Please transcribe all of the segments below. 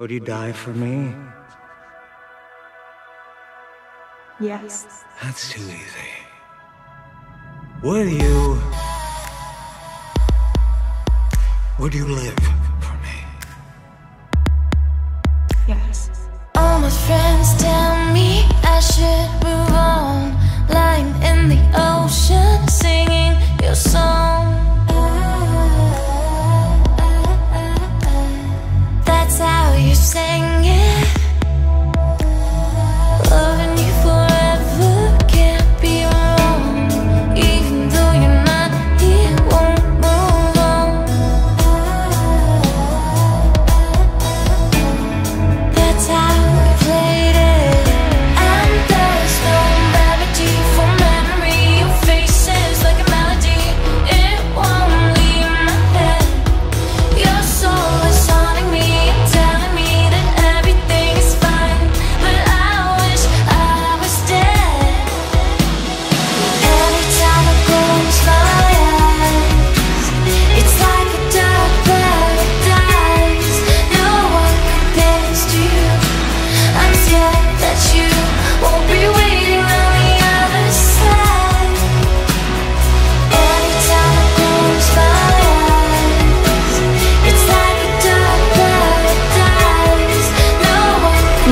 Would you die for me? Yes. That's too easy. Will you... Would you live for me? Yes. All my friends tell me I should move on Lying in the ocean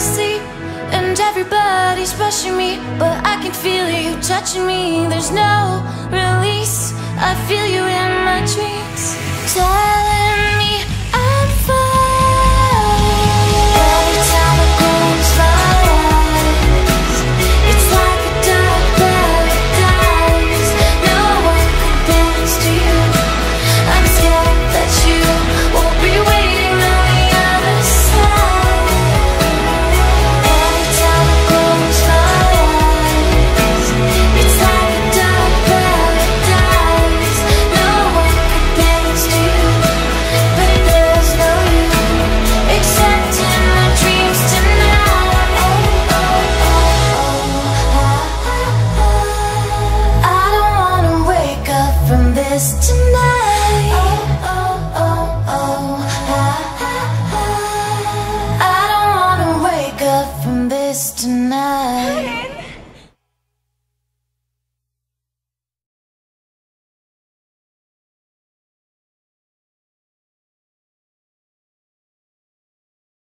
See And everybody's rushing me But I can feel you touching me. There's no release. I feel you in my dreams. Tell